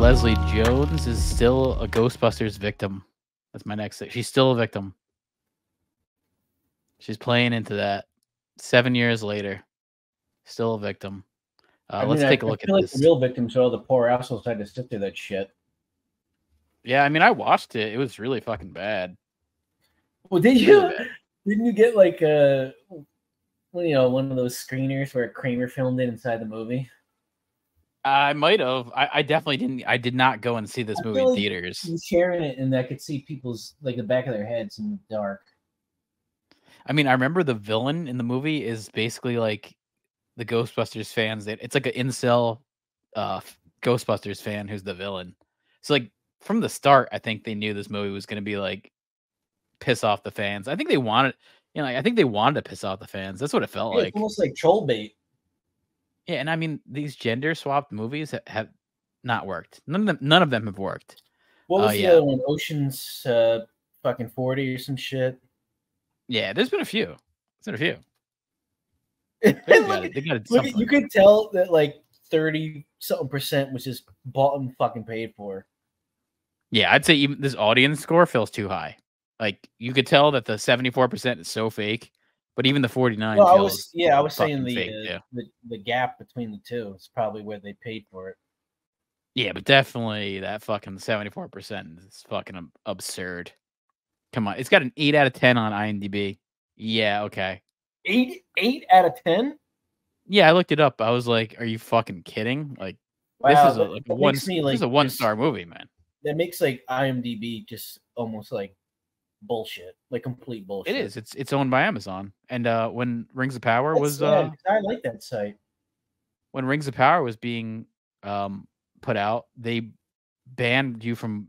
Leslie Jones is still a Ghostbusters victim. That's my next thing. She's still a victim. She's playing into that. Seven years later, still a victim. Uh, let's mean, take a I look at like this. the real victims are all the poor assholes had to sit through that shit. Yeah, I mean, I watched it. It was really fucking bad. Well, did you? bad. Didn't you get like a, you know, one of those screeners where Kramer filmed it inside the movie? I might have. I, I definitely didn't. I did not go and see this I movie in like theaters. Sharing it, and I could see people's like the back of their heads in the dark. I mean, I remember the villain in the movie is basically like the Ghostbusters fans. That it's like an incel uh, Ghostbusters fan who's the villain. So like from the start, I think they knew this movie was going to be like piss off the fans. I think they wanted, you know, like, I think they wanted to piss off the fans. That's what it felt Yeah, like. almost like troll bait. Yeah, and I mean these gender swapped movies have not worked. None of them. None of them have worked. What Oh, was the yeah. other one? Ocean's uh, fucking forty or some shit. Yeah, there's been a few. There's been a few. Got at- it. They got you could tell that like thirty something percent was just bought and fucking paid for. Yeah, I'd say even this audience score feels too high. Like you could tell that the 74% is so fake, but even the 49 Well, I was yeah, I was saying the, fake, uh, yeah. the the gap between the two is probably where they paid for it. Yeah, but definitely that fucking 74% is fucking absurd. Come on. It's got an 8 out of 10 on IMDb. Yeah, okay. Eight eight out of ten. Yeah, I looked it up. I was like, are you fucking kidding? Like Wow, this is a, like one me, this is like, a one just- star movie, man. That makes like IMDb just almost like bullshit, like complete bullshit. It is. It's it's owned by Amazon. And uh when Rings of Power That's was sad, uh I like that site. when Rings of Power was being um, put out, they banned you from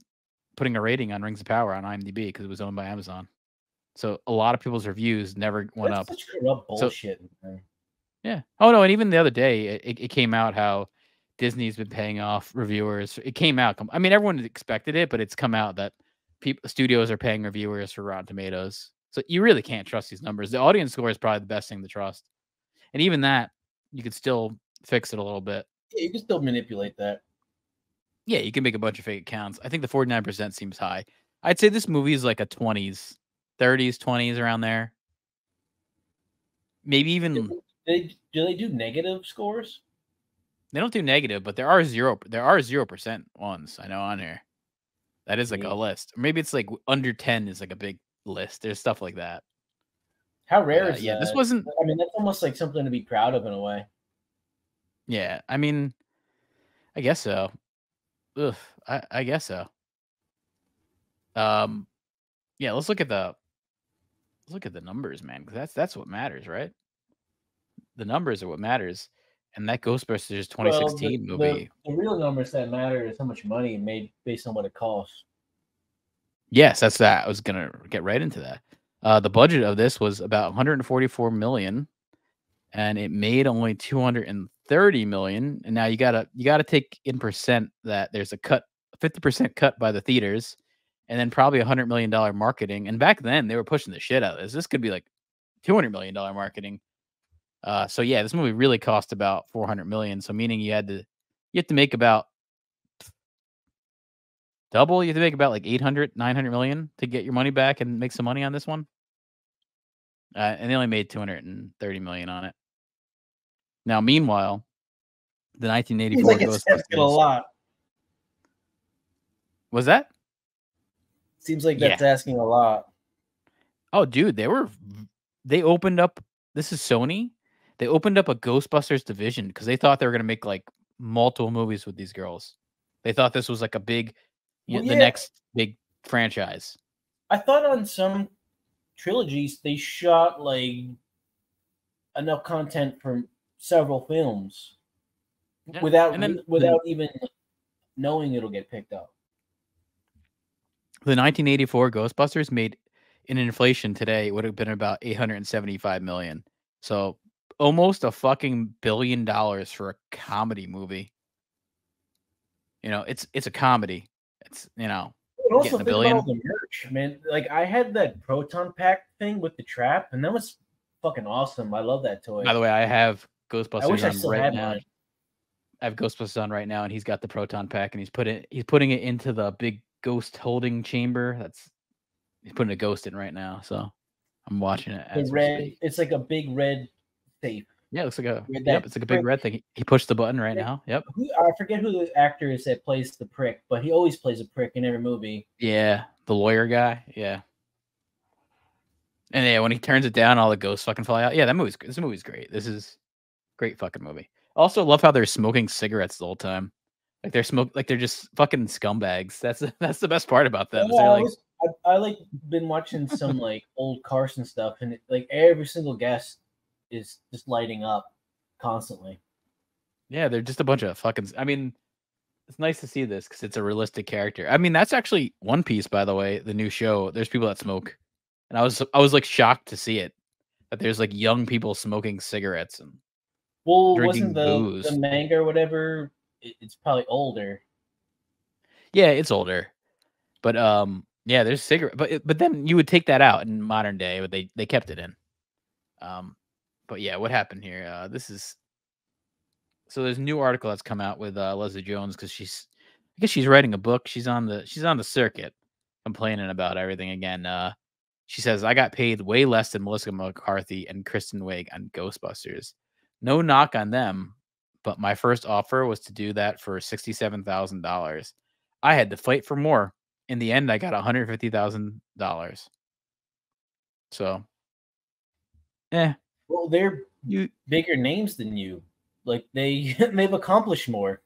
putting a rating on Rings of Power on IMDb because it was owned by Amazon. So a lot of people's reviews never went That's up. such corrupt bullshit. man. Yeah. Oh no, and even the other day, it, it- it came out how Disney's been paying off reviewers. It came out. I mean, everyone expected it, but it's come out that people studios are paying reviewers for Rotten Tomatoes. So you really can't trust these numbers. The audience score is probably the best thing to trust, and even that you could still fix it a little bit. Yeah, you can still manipulate that. Yeah, you can make a bunch of fake accounts. I think the 49% seems high. I'd say this movie is like a 20s, 30s, 20s around there. Maybe even Do they do they do negative scores? they don't do negative, but there are zero there are zero percent ones I know on here. That is like a list. Or maybe it's like under 10 is like a big list. There's stuff like that. How rare Uh, is yeah, that? this wasn't I mean, that's almost like something to be proud of in a way. yeah, I mean I guess so. Ugh, I, I guess so. Um yeah, let's look at the let's look at the numbers, man, because that's that's what matters, right? The numbers are what matters. And that Ghostbusters Well, the- 2016 the, movie. The, real numbers that matter is how much money it made based on what it costs. Yes, that's that. I was gonna get right into that. Uh, the budget of this was about 144 million, and it made only 230 million. And now you gotta you gotta take in percent that there's a cut, 50 percent cut by the theaters, and then probably a hundred million dollar marketing. And back then they were pushing the shit out of this. This could be like 200 million dollar marketing. Uh, so yeah, this movie really cost about 400 million. So meaning you had to you have to make about double you have to make about like 800 900 million to get your money back and make some money on this one uh, and they only made 230 million on it now meanwhile the 1984 like it's asking a lot. was that Seems like Yeah. that's asking a lot. oh dude they were they opened up this is sony they opened up a ghostbusters division because they thought they were going to make like multiple movies with these girls they thought this was like a big Well, know, the next big franchise I thought on some trilogies they shot like enough content from several films Yeah, without then the- without even knowing it'll get picked up. The 1984 Ghostbusters made in inflation today would have been about 875 million. So almost a fucking billion dollars for a comedy movie. You know, it's it's a comedy. It's you know, And also think billion. about all the merch, man. Like I had that proton pack thing with the trap, and that was fucking awesome. I love that toy. by the way, I have I Ghostbusters wish I on right now. mine. I have Ghostbusters on right now, and he's got the proton pack, and he's put it. He's putting it into the big ghost holding chamber. That's he's putting a ghost in right now. So I'm watching it. The red. speak. It's like a big red safe. Yeah, it looks like a. Yep, that it's like a big prick. red thing. He- He pushed the button right Yeah. now. Yep. Who, I forget who the actor is that plays the prick, but he always plays a prick in every movie. Yeah, the lawyer guy. Yeah. And yeah, when he turns it down, all the ghosts fucking fly out. Yeah, that movie's this movie's great. This is great fucking movie. Also, love how they're smoking cigarettes the whole time. Like they're smoke, like they're just fucking scumbags. That's that's the best part about them. Yeah, they're I, like, I, I like been watching some like old Carson stuff, and it, like every single guest is just lighting up constantly. yeah, they're just a bunch of fucking. I mean, it's nice to see this because it's a realistic character. I mean, that's actually One Piece, by the way, the new show. There's people that smoke, and I was I was like shocked to see it that there's like young people smoking cigarettes and Well, Drinking wasn't the booze. the manga or whatever? It, it's probably older. Yeah, it's older, but um, yeah, there's cigarette, but but then you would take that out in modern day, but they they kept it in. Um, but yeah, what happened here? Uh, this is so there's a new article that's come out with uh, Leslie Jones because she's I guess she's writing a book. She's on the she's on the circuit, complaining about everything again. Uh, she says I got paid way less than Melissa McCarthy and Kristen Wiig on Ghostbusters. No knock on them, but my first offer was to do that for sixty seven thousand dollars. I had to fight for more. In the end, I got one hundred fifty thousand dollars. So, yeah, Well, they're you bigger names than you. Like they they've accomplished more.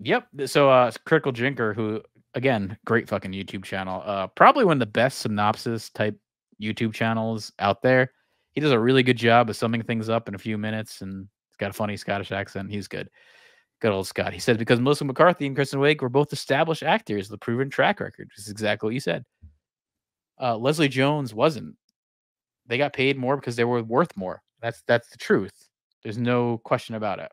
Yep. So uh Critical Drinker, who again, great fucking YouTube channel. Uh probably one of the best synopsis type YouTube channels out there. He does a really good job of summing things up in a few minutes and he's got a funny Scottish accent. He's good. Good old Scott. He said because Melissa McCarthy and Kristen Wiig were both established actors, the proven track record, which is exactly what you said. Uh Leslie Jones wasn't. They got paid more because they were worth more. That's that's the truth. There's no question about it.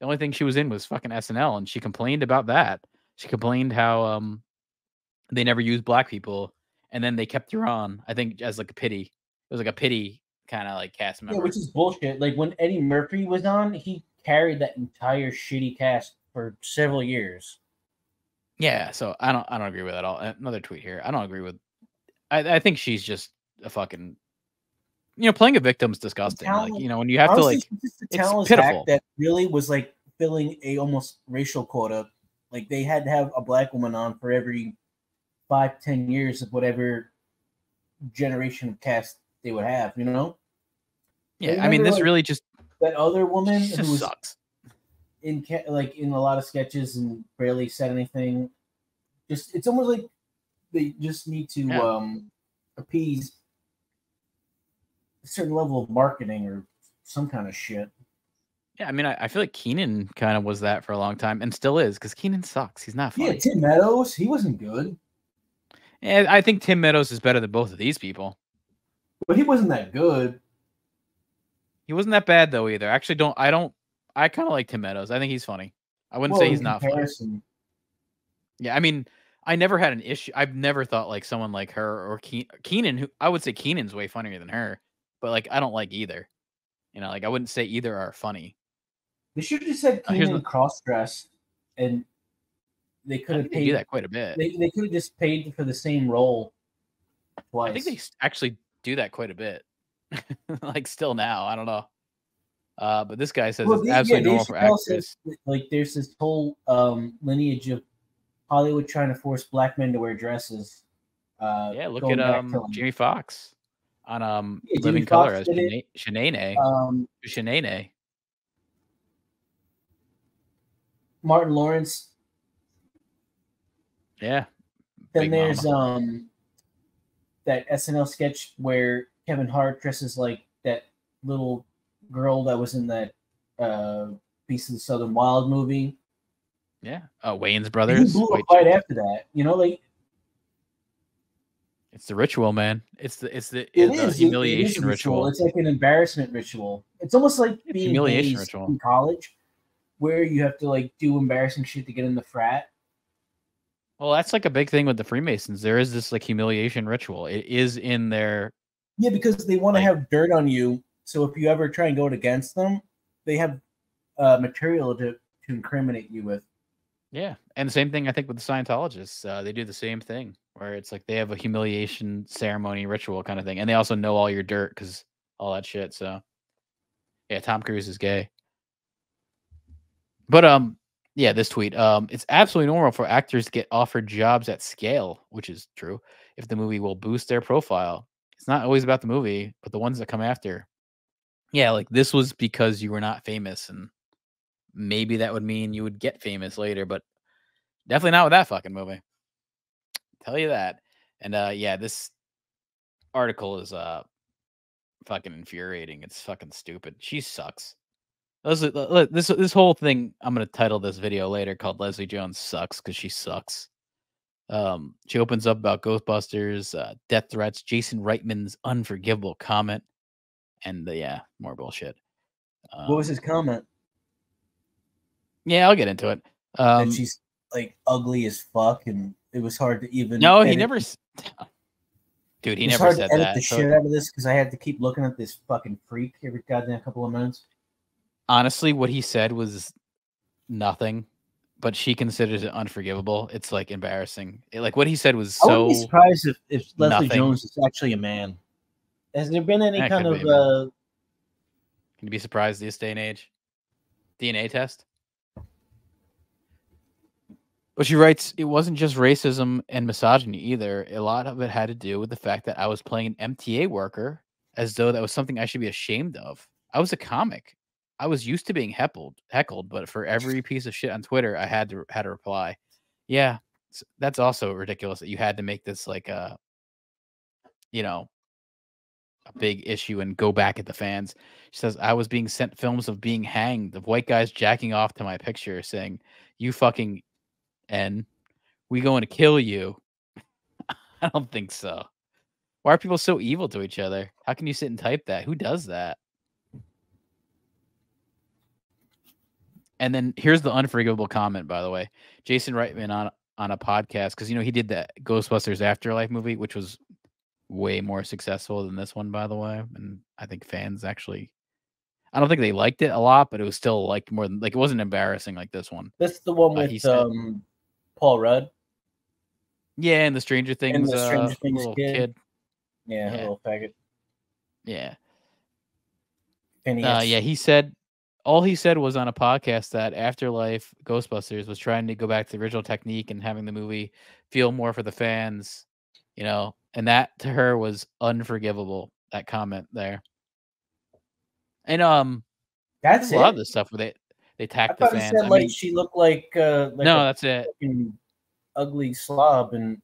The only thing she was in was fucking SNL, and she complained about that. She complained how um they never used black people, and then they kept her on. I think as like a pity. It was like a pity kind of like cast Yeah, member. which is bullshit. Like when Eddie Murphy was on, he carried that entire shitty cast for several years. yeah, so I don't I don't agree with that at all. Another tweet here. I don't agree with. I I think she's just a fucking. You know, playing a victim's disgusting. Like you know, when you have to like, just it's pitiful. act that really was like filling a almost racial quota. Like they had to have a black woman on for every five, ten years of whatever generation of cast they would have. You know, yeah. I mean, this like, really just, that other woman who was sucks. in like in a lot of sketches and barely said anything. Just it's almost like they just need to Yeah. um appease certain level of marketing or some kind of shit. Yeah, I mean, I, I feel like Kenan kind of was that for a long time, and still is, because Kenan sucks. He's not funny. Yeah, Tim Meadows, he wasn't good, And I think Tim Meadows is better than both of these people. but he wasn't that good. He wasn't that bad though either. Actually, don't I don't I kind of like Tim Meadows. I think he's funny. I wouldn't Well, say he's not funny. Yeah, I mean, I never had an issue. I've never thought like someone like her or Keen, Kenan. Who I would say Kenan's way funnier than her, but like I don't like either. You know, like I wouldn't say either are funny. They should have just said Uh, here's Kenan cross dress, and they could have they do paid. that quite a bit. They, they could have just paid for the same role twice. I think they actually do that quite a bit. like still now, I don't know. Uh, but this guy says Well, it's they- absolutely Dave normal for says actors. like there's this whole um, lineage of Hollywood trying to force black men to wear dresses. Uh, Yeah, look at um Jamie Foxx on um Yeah, Living Color Foxx as did. Shanae. Shanae. um, Shanae. Martin Lawrence. Yeah. Then Big there's Mama. um that SNL sketch where Kevin Hart dresses like that little girl that was in that uh Beast of the Southern Wild movie. Yeah. Uh, Wayans brothers. He blew up right after that. You know, like It's the ritual, man. It's the it's the, it is the it- it is humiliation ritual. It's like an embarrassment ritual. It's almost like It's being humiliation ritual. in college, where you have to like do embarrassing shit to get in the frat. Well, that's like a big thing with the Freemasons. There is this like humiliation ritual. It is in their Yeah, because they want to Like- have dirt on you. So if you ever try and go against them, they have uh, material to to incriminate you with. Yeah, and the same thing I think with the Scientologists. Uh, they do the same thing where it's like they have a humiliation ceremony ritual kind of thing, and they also know all your dirt because all that shit. So, yeah, Tom Cruise is gay. But um, yeah, this tweet. Um, it's absolutely normal for actors to get offered jobs at scale, which is true. If the movie will boost their profile, it's not always about the movie, but the ones that come after. Yeah, like this was because you were not famous and maybe that would mean you would get famous later, but definitely not with that fucking movie. Tell you that. And uh yeah, this article is uh fucking infuriating. It's fucking stupid. She sucks. This this this whole thing I'm gonna title this video later called Leslie Jones sucks because she sucks. Um, she opens up about Ghostbusters, uh, death threats, Jason Reitman's unforgivable comment, and uh, yeah, more bullshit. Um, what was his comment? Yeah, I'll get into it. Um, she's like ugly as fuck, and it was hard to even. No, he never. Dude, he never hard said to edit that. the so... shit out of this because I had to keep looking at this fucking freak every goddamn couple of minutes. Honestly, what he said was nothing, but she considers it unforgivable. It's like embarrassing. It, like what he said was so. I would be surprised if, if Leslie nothing. Jones is actually a man. Has there been any that kind of? Be, uh... Can you be surprised this day and age? DNA test. But she writes, it wasn't just racism and misogyny either. A lot of it had to do with the fact that I was playing an MTA worker as though that was something I should be ashamed of. I was a comic. I was used to being heckled, heckled, but for every piece of shit on Twitter, I had to had to reply. Yeah, that's also ridiculous that you had to make this like a, you know, a big issue and go back at the fans. She says I was being sent films of being hanged, of white guys jacking off to my picture, saying, "You fucking and we going to kill you. I don't think so. Why are people so evil to each other? How can you sit and type that? Who does that? And then here's the unforgivable comment, by the way. Jason Reitman on on a podcast because you know he did that Ghostbusters Afterlife movie, which was way more successful than this one, by the way. And I think fans actually I don't think they liked it a lot, but it was still like more than like it wasn't embarrassing like this one. This is the one with uh, um Paul Rudd. Yeah, and the Stranger Things, and the Stranger uh, Things little kid. kid. Yeah, yeah, little faggot. Yeah. Uh, yeah, he said all he said was on a podcast that Afterlife Ghostbusters was trying to go back to the original technique and having the movie feel more for the fans, you know, and that to her was unforgivable. That comment there, and um, that's a lot of the stuff with it they attacked the fans. Said, I like mean, she looked like, uh, like no, that's it. Ugly slob and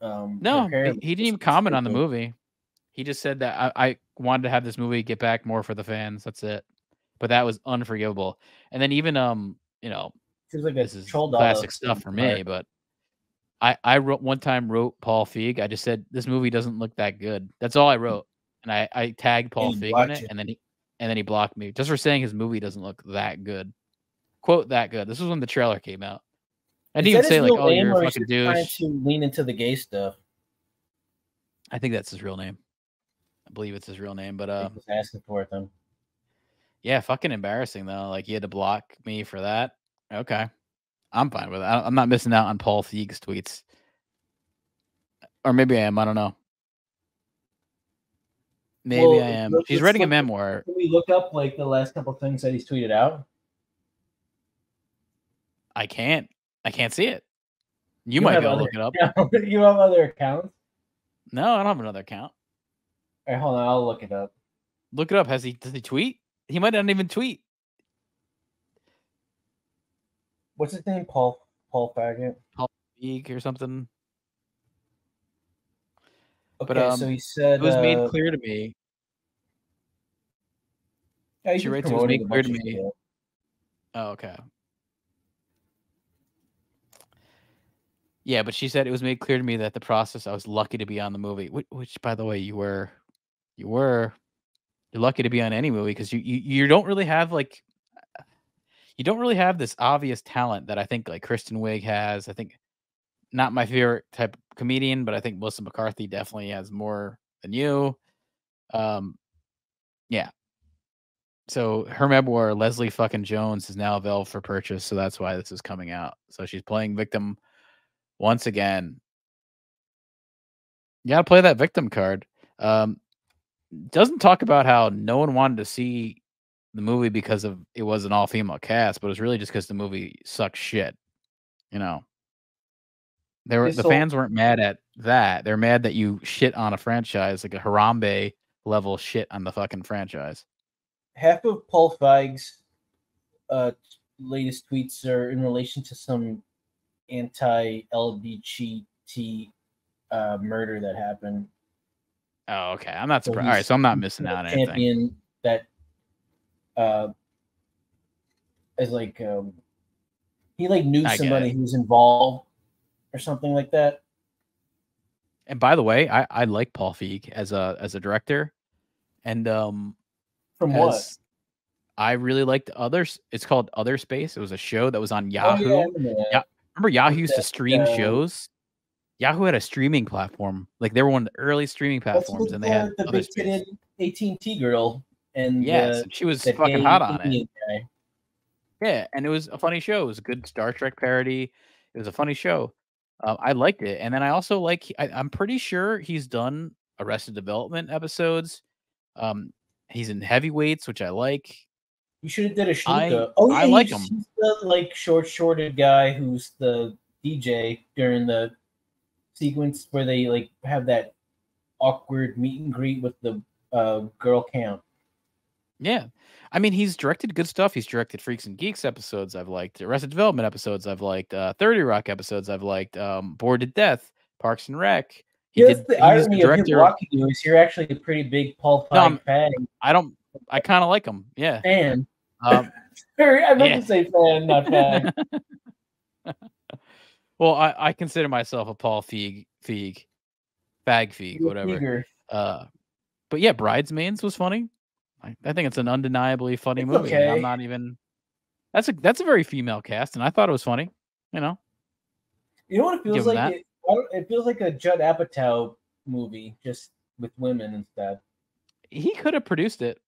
um, no, he, didn't even comment on the movie. He just said that I, I wanted to have this movie get back more for the fans. That's it. But that was unforgivable. And then even um, you know, Seems like this is classic stuff for me. But I I wrote one time wrote Paul Feig. I just said this movie doesn't look that good. That's all I wrote, and I I tagged Paul Feig in it, and then he and then he blocked me just for saying his movie doesn't look that good. Quote that good. This was when the trailer came out. I didn't even say like, "Oh, you're a fucking douche." Trying to lean into the gay stuff. I think that's his real name. I believe it's his real name, but uh, asking for it then. Yeah, fucking embarrassing though. Like you had to block me for that. Okay, I'm fine with it. I'm not missing out on Paul Feig's tweets, or maybe I am. I don't know. Maybe well, I am. He's writing a memoir. Can we look up like the last couple things that he's tweeted out? I can't. I can't see it. You, you might go look it up. you have other accounts? No, I don't have another account. All right, hold on. I'll look it up. Look it up. Has he? Does he tweet? He might not even tweet. What's his name? Paul Paul Faggot. Paul Feig or something. Okay, but, um, so he said it was made uh, clear to me yeah, she writes it was made clear to me. Oh, okay. Yeah, but she said it was made clear to me that the process. I was lucky to be on the movie, which, which by the way, you were, you were, you're lucky to be on any movie because you, you you don't really have like, you don't really have this obvious talent that I think like Kristen Wiig has. I think not my favorite type of comedian, but I think Melissa McCarthy definitely has more than you. Um, yeah, so her memoir, Leslie fucking Jones, is now available for purchase. So that's why this is coming out. So she's playing victim once again. You gotta play that victim card. Um, doesn't talk about how no one wanted to see the movie because of it was an all female cast, but it was really just because the movie sucks shit. You know, they were the so- fans weren't mad at that. They're mad that you shit on a franchise like a Harambe level shit on the fucking franchise. half of Paul Feig's uh, latest tweets are in relation to some anti-LGBT uh, murder that happened. Oh, okay. I'm not So surprised. All right, so I'm not missing out on anything. Champion that uh, is like um, he like knew I somebody who was involved or something like that. And by the way, I, I like Paul Feig as a as a director, and um, From what? I really liked others. It's called Other Space. It was a show that was on Oh, Yahoo. yeah, remember. Yeah. Remember Yahoo used to stream uh, shows. Yahoo had a streaming platform. Like they were one of the early streaming platforms, and they had the Other big Space. titted AT&T girl and uh, and she was fucking hot on it. Guy. Yeah, and it was a funny show. It was a good Star Trek parody. It was a funny show. Uh, I liked it, and then I also like. I, I'm pretty sure he's done Arrested Development episodes. Um, he's in Heavyweights, which I like. You should have did a Shluka. Oh, yeah, I like he's, him. He's the like short, shorted guy who's the DJ during the sequence where they like have that awkward meet and greet with the uh, girl camp. Yeah, I mean, he's directed good stuff. He's directed Freaks and Geeks episodes I've liked, Arrested Development episodes I've liked, uh, Thirty Rock episodes I've liked, um, Bored to Death, Parks and Rec. He Yes, did. the he's irony the of him walking you is you're actually a pretty big Paul Feig fan. I don't. I kind of like him. Yeah. fan. Um, I meant Yeah. to say fan, not fan. well, I, I consider myself a Paul Feig, Feig, Fag Feig, whatever. Uh, but yeah, Bridesmaids was funny. I, I think it's an undeniably funny It's movie. okay. I'm not even. That's a that's a very female cast, and I thought it was funny. You know, You know what it feels like? It, it feels like a Judd Apatow movie, just with women instead. he could have produced it.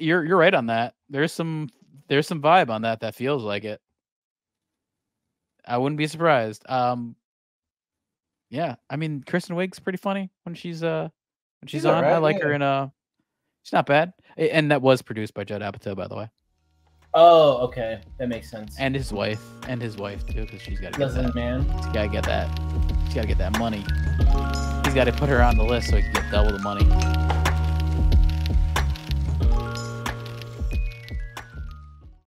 You're you're right on that. There's some there's some vibe on that that feels like it. I wouldn't be surprised. Um, yeah, I mean, Kristen Wiig's pretty funny when she's uh when she's, She's on. I alright, like her in uh, she's not bad. And that was produced by Judd Apatow, by the way, Oh, okay, that makes sense. and his wife, and his wife too, because she's got to get that. man? He's got to get that. He's got to get that money. He's got to put her on the list so he can get double the money.